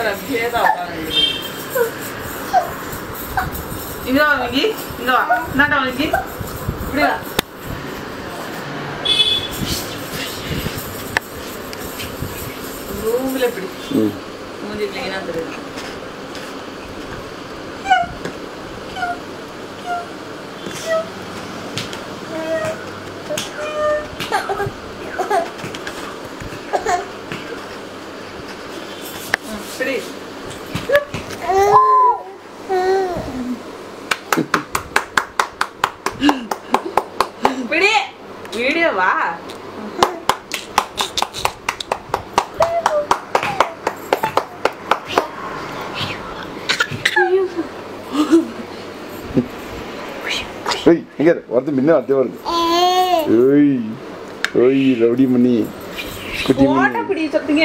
அப்புறம் அப்படியே தான் உட்காந்து இங்க வா விங்கி இங்க வா என்னடா விங்கி இப்படி வா ரூம்ல இப்படி மூஞ்சி கிளீனா தெரியுது ம், இப்படி இப்படி வீடியோ வா. ஏய் எங்க வரது முன்ன வரதே வருது. ஏய். ஓய் ரவுடி மணி குட்டி மணி பிடி